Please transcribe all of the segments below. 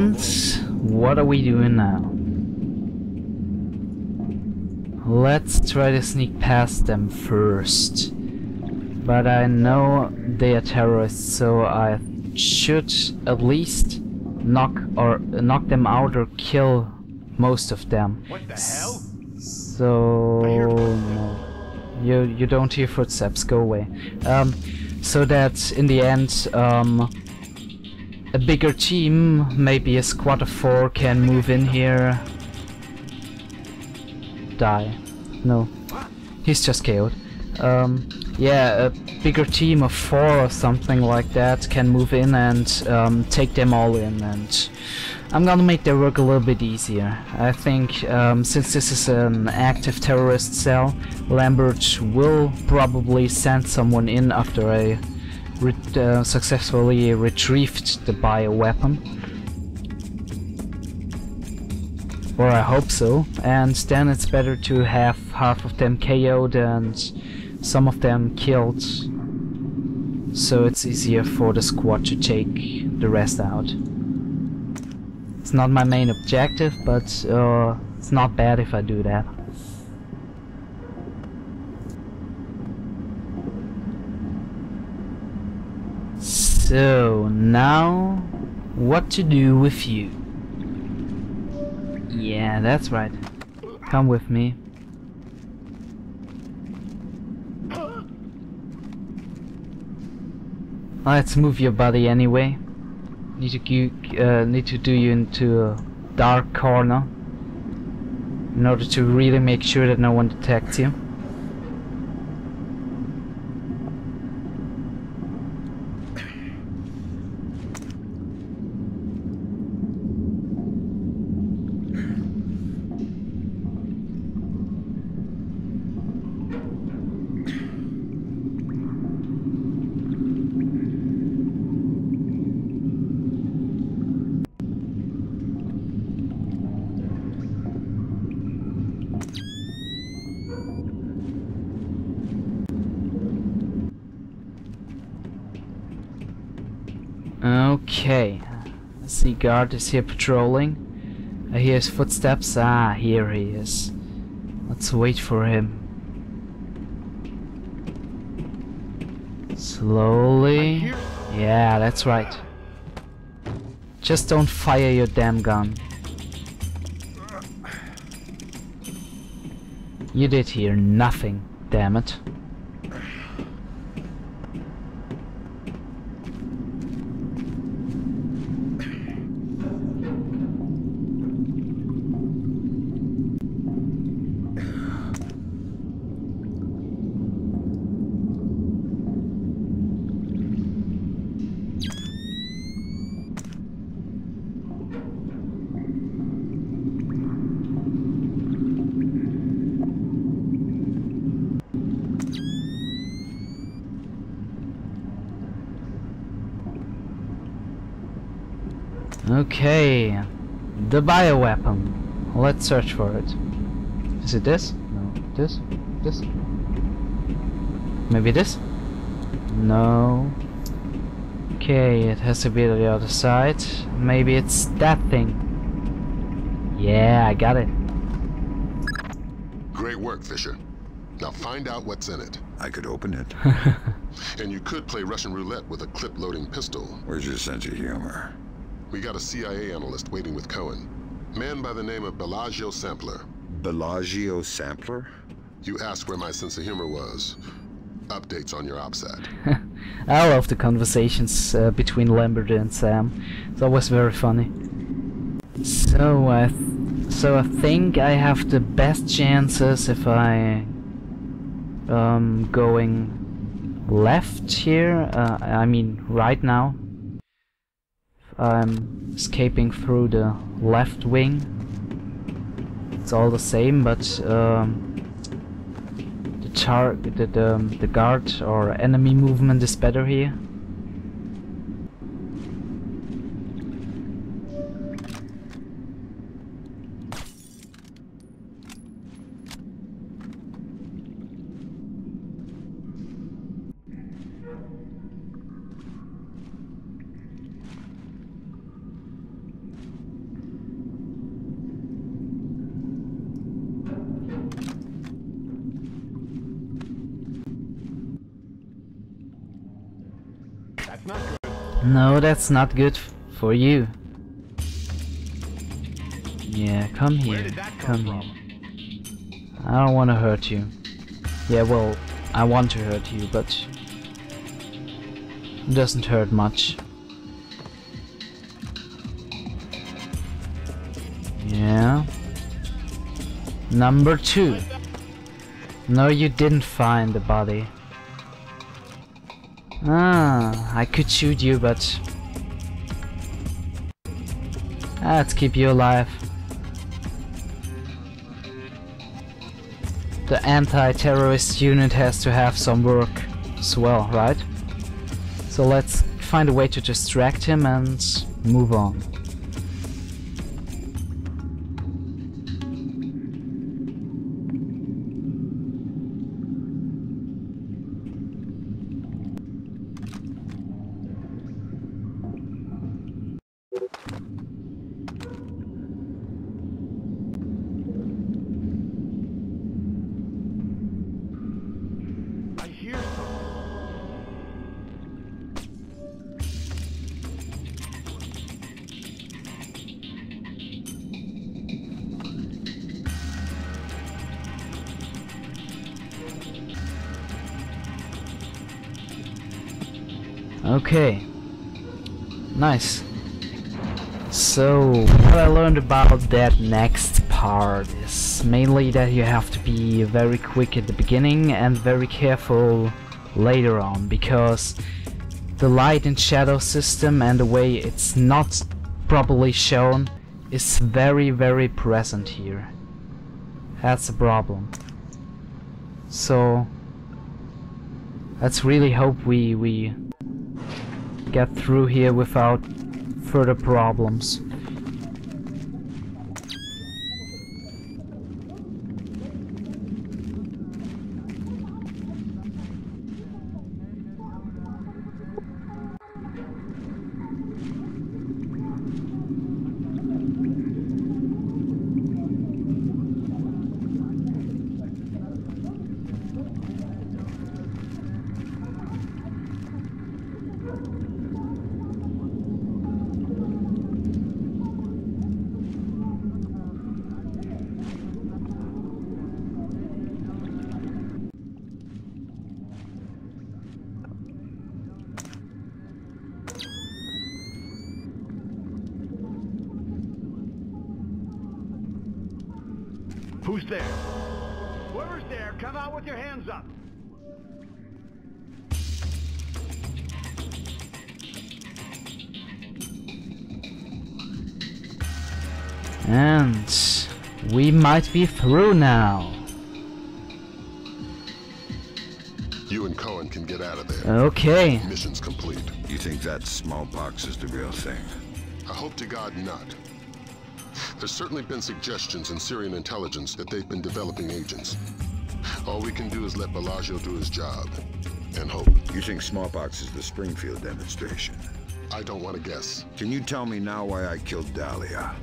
And what are we doing now? Let's try to sneak past them first. But I know they are terrorists, so I should at least knock or knock them out or kill most of them. What the hell? So no. you you don't hear footsteps. Go away. Um, so that in the end, um, a bigger team, maybe a squad of four, can move in here. Die. No, he's just KO'd. Um, yeah, a bigger team of four or something like that can move in and um, take them all in and I'm gonna make their work a little bit easier. I think um, since this is an active terrorist cell, Lambert will probably send someone in after I re uh, successfully retrieved the bioweapon. Or I hope so, and then it's better to have half of them KO'd and some of them killed so it's easier for the squad to take the rest out. It's not my main objective, but uh, it's not bad if I do that. So, now, what to do with you? Yeah, that's right. Come with me. Let's move your body anyway. Need to uh, need to do you into a dark corner in order to really make sure that no one detects you. Okay. See guard is here patrolling. I hear his footsteps. Ah, here he is. Let's wait for him. Slowly. Yeah, that's right. Just don't fire your damn gun. You did hear nothing, damn it. Okay, the bioweapon. Let's search for it. Is it this? No. This? This? Maybe this? No. Okay, it has to be on the other side. Maybe it's that thing. Yeah, I got it. Great work, Fisher. Now find out what's in it. I could open it. And you could play Russian roulette with a clip-loading pistol. Where's your sense of humor? We got a CIA analyst waiting with Cohen. Man by the name of Bellagio Sampler. Bellagio Sampler? You asked where my sense of humor was. Updates on your OPSAT. I love the conversations uh, between Lambert and Sam. It's always very funny. So I, th so I think I have the best chances if I um going left here. Uh, I mean right now. I'm escaping through the left wing. It's all the same, but um, the the, the the guard or enemy movement is better here. That's not good. No, that's not good for you. Yeah, come here. come Come here. I don't want to hurt you. Yeah, well, I want to hurt you, but it doesn't hurt much. Yeah. Number two. No, you didn't find the body. Ah, I could shoot you, but let's keep you alive. The anti-terrorist unit has to have some work as well, right? So let's find a way to distract him and move on. Okay. Nice. So, what I learned about that next part is mainly that you have to be very quick at the beginning and very careful later on because the light and shadow system and the way it's not properly shown is very very present here. That's a problem. So, let's really hope we we get through here without further problems. Who's there? Whoever's there, come out with your hands up. And we might be through now. You and Cohen can get out of there. Okay. Mission's complete. You think that smallpox is the real thing? I hope to God not. There's certainly been suggestions in Syrian intelligence that they've been developing agents. All we can do is let Bellagio do his job. And hope. You think smallpox is the Springfield demonstration? I don't want to guess. Can you tell me now why I killed Dahlia?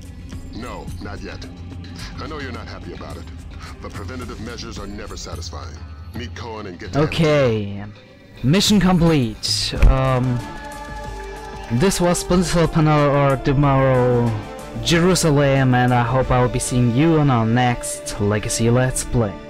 No, not yet. I know you're not happy about it, but preventative measures are never satisfying. Meet Cohen and get to Okay. Mission complete. Um, this was Splinter Pandora tomorrow Jerusalem and I hope I'll be seeing you on our next Legacy Let's Play.